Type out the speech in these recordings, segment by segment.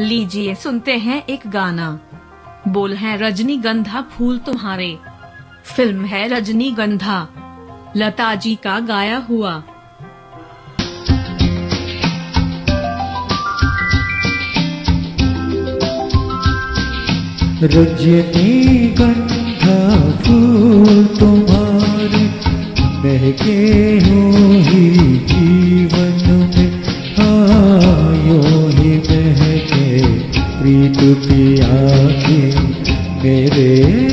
लीजिए, सुनते हैं एक गाना। बोल है रजनी गंधा फूल तुम्हारे। फ़िल्म है रजनी गंधा लता जी का गाया हुआ। रजनीगंधा फूल तुम्हारे, महके हो ही। प्रीत पिया के मेरे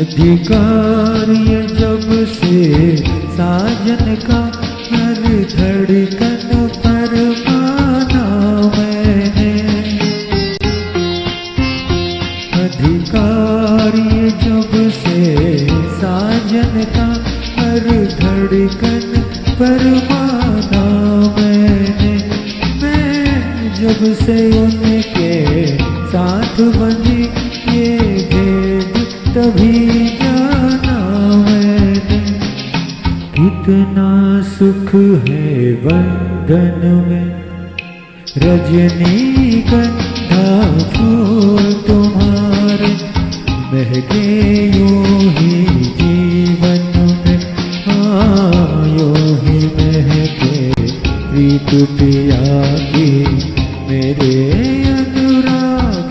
अधिकार जब से साजन का हर धड़कन पर माना मैंने अधिकार जब से साजन का हर धड़कन पर माना मैंने मैं जब से उनके साथ बनी ये भी जाना मैंने। कितना सुख है बंधन में। रजनी गंधा फूल तुम्हारे। महके यो ही जीवन में। हाँ, आयो ही महके प्रीत पिया की मेरे अनुराग